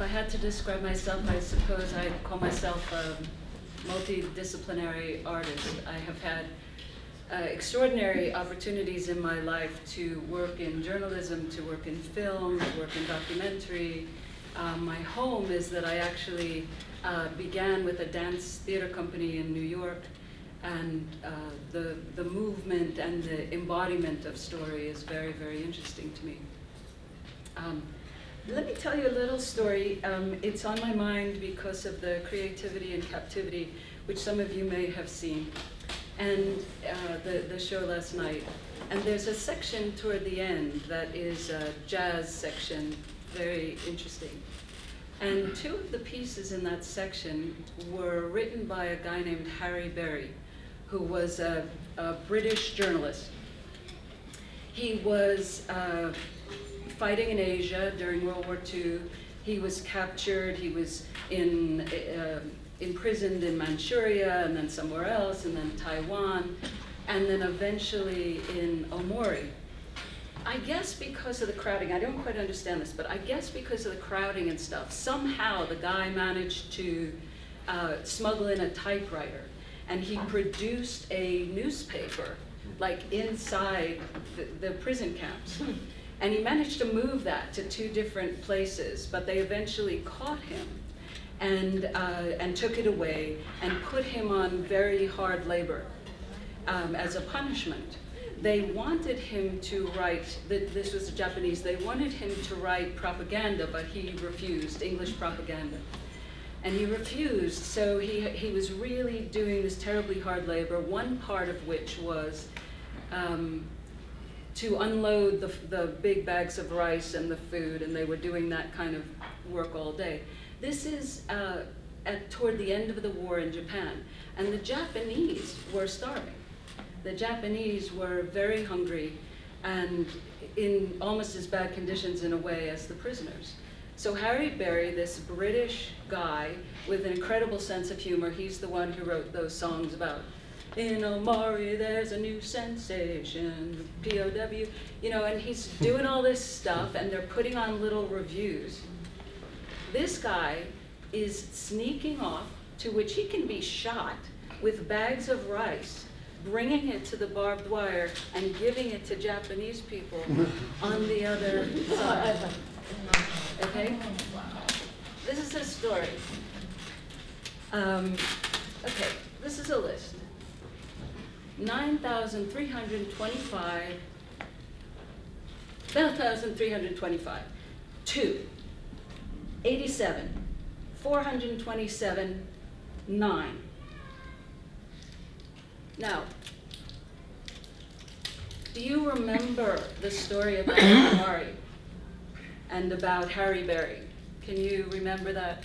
if I had to describe myself, I suppose I'd call myself a multidisciplinary artist. I have had uh, extraordinary opportunities in my life to work in journalism, to work in film, to work in documentary. Um, my home is that I actually uh, began with a dance theater company in New York, and uh, the, the movement and the embodiment of story is very, very interesting to me. Um, let me tell you a little story. Um, it's on my mind because of the creativity and captivity, which some of you may have seen, and uh, the, the show last night. And there's a section toward the end that is a jazz section, very interesting. And two of the pieces in that section were written by a guy named Harry Berry, who was a, a British journalist. He was uh, fighting in Asia during World War II. He was captured, he was in, uh, imprisoned in Manchuria and then somewhere else, and then Taiwan, and then eventually in Omori. I guess because of the crowding, I don't quite understand this, but I guess because of the crowding and stuff, somehow the guy managed to uh, smuggle in a typewriter, and he produced a newspaper, like inside the, the prison camps. And he managed to move that to two different places, but they eventually caught him and, uh, and took it away and put him on very hard labor um, as a punishment. They wanted him to write, this was Japanese, they wanted him to write propaganda, but he refused, English propaganda. And he refused, so he, he was really doing this terribly hard labor, one part of which was um, to unload the, the big bags of rice and the food, and they were doing that kind of work all day. This is uh, at, toward the end of the war in Japan, and the Japanese were starving. The Japanese were very hungry and in almost as bad conditions in a way as the prisoners. So Harry Berry, this British guy with an incredible sense of humor, he's the one who wrote those songs about in Aomori there's a new sensation, POW, you know, and he's doing all this stuff and they're putting on little revues. This guy is sneaking off to which he can be shot with bags of rice, bringing it to the barbed wire and giving it to Japanese people on the other side. Okay? This is a story. Um, okay, this is a list. 9,325, 9,325, 2, 87, 427, 9. Now, do you remember the story about Aomori and about Harry Berry? Can you remember that?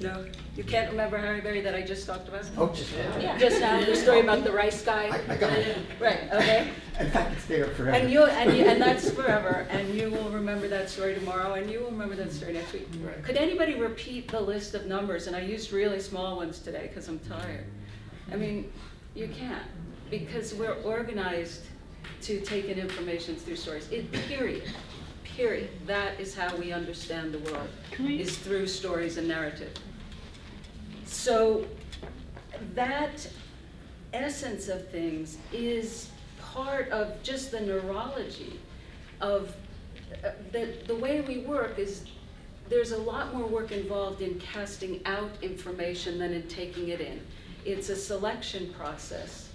No? You can't remember Harry Berry that I just talked about? Oh, just now. Yeah, just now, the story about the rice guy. I, I got it. Right, okay. In fact, it's there forever. And you, and you, and that's forever, and you will remember that story tomorrow, and you will remember that story next week. Right. Could anybody repeat the list of numbers? And I used really small ones today because I'm tired. I mean, you can't, because we're organized to take in information through stories. It, period. Period. That is how we understand the world, is through stories and narrative. So that essence of things is part of just the neurology of uh, the, the way we work is there's a lot more work involved in casting out information than in taking it in. It's a selection process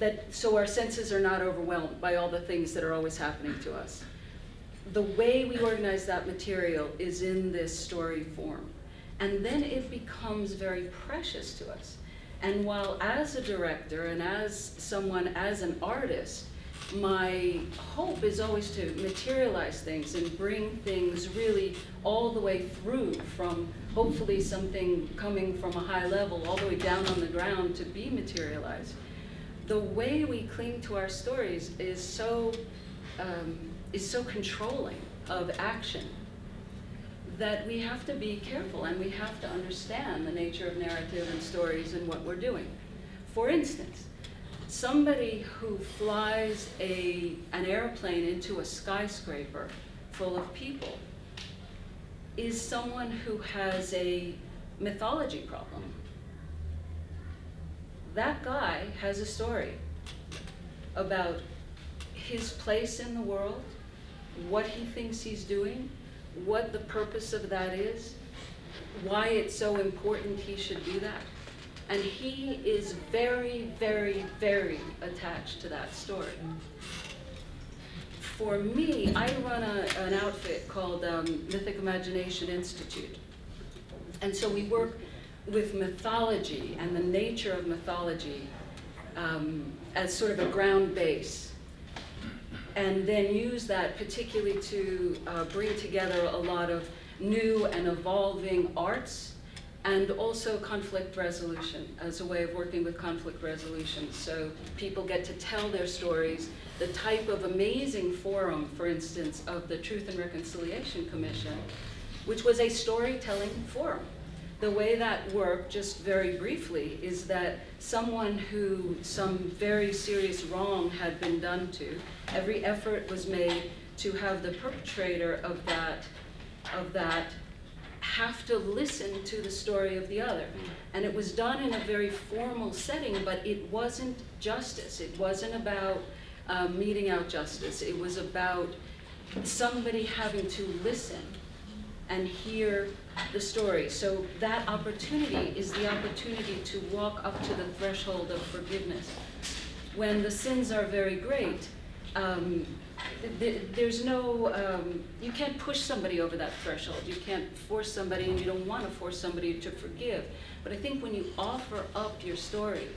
that so our senses are not overwhelmed by all the things that are always happening to us. The way we organize that material is in this story form. And then it becomes very precious to us. And while as a director and as someone, as an artist, my hope is always to materialize things and bring things really all the way through from hopefully something coming from a high level all the way down on the ground to be materialized. The way we cling to our stories is so, um, is so controlling of action that we have to be careful and we have to understand the nature of narrative and stories and what we're doing. For instance, somebody who flies a, an airplane into a skyscraper full of people is someone who has a mythology problem. That guy has a story about his place in the world, what he thinks he's doing, what the purpose of that is, why it's so important he should do that. And he is very, very, very attached to that story. For me, I run a, an outfit called um, Mythic Imagination Institute. And so we work with mythology and the nature of mythology um, as sort of a ground base. And then use that particularly to uh, bring together a lot of new and evolving arts and also conflict resolution as a way of working with conflict resolution. So people get to tell their stories. The type of amazing forum, for instance, of the Truth and Reconciliation Commission, which was a storytelling forum. The way that worked, just very briefly, is that someone who some very serious wrong had been done to, every effort was made to have the perpetrator of that, of that have to listen to the story of the other. And it was done in a very formal setting, but it wasn't justice. It wasn't about um, meting out justice. It was about somebody having to listen and hear the story. So that opportunity is the opportunity to walk up to the threshold of forgiveness. When the sins are very great, um, there's no, um, you can't push somebody over that threshold. You can't force somebody, and you don't want to force somebody to forgive. But I think when you offer up your story,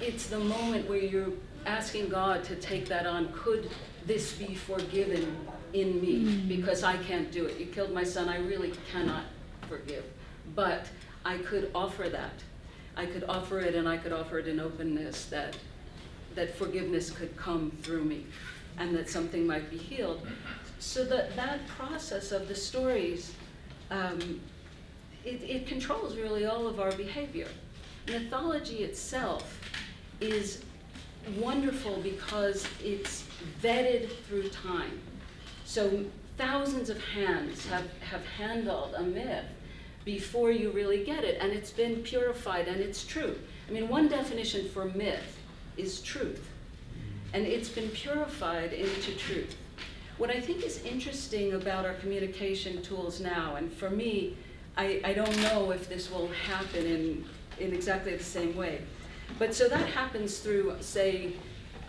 it's the moment where you're asking God to take that on. Could this be forgiven in me? Mm. Because I can't do it. You killed my son, I really cannot forgive. But I could offer that. I could offer it, and I could offer it in openness that that forgiveness could come through me and that something might be healed. So that, that process of the stories, um, it, it controls really all of our behavior. Mythology itself is wonderful because it's vetted through time. So thousands of hands have, have handled a myth before you really get it, and it's been purified and it's true. I mean, one definition for myth is truth. And it's been purified into truth. What I think is interesting about our communication tools now, and for me, I, I don't know if this will happen in, in exactly the same way. But so that happens through, say,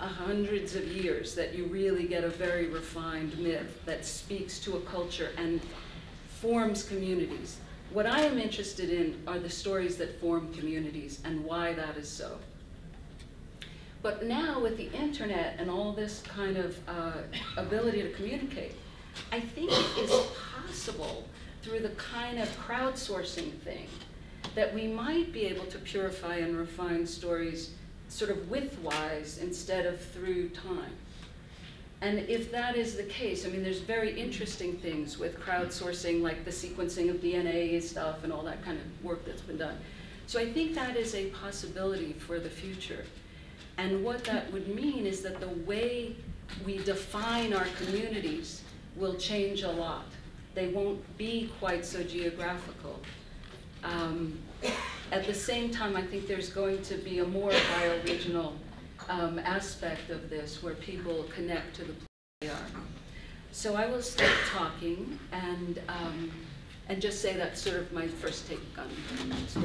hundreds of years that you really get a very refined myth that speaks to a culture and forms communities. What I am interested in are the stories that form communities and why that is so. But now with the internet and all this kind of uh, ability to communicate, I think it is possible through the kind of crowdsourcing thing that we might be able to purify and refine stories sort of widthwise instead of through time. And if that is the case, I mean, there's very interesting things with crowdsourcing, like the sequencing of DNA stuff and all that kind of work that's been done. So I think that is a possibility for the future. And what that would mean is that the way we define our communities will change a lot. They won't be quite so geographical. Um, at the same time, I think there's going to be a more bioregional um, aspect of this where people connect to the place they are. So I will start talking and um, and just say that's sort of my first take on this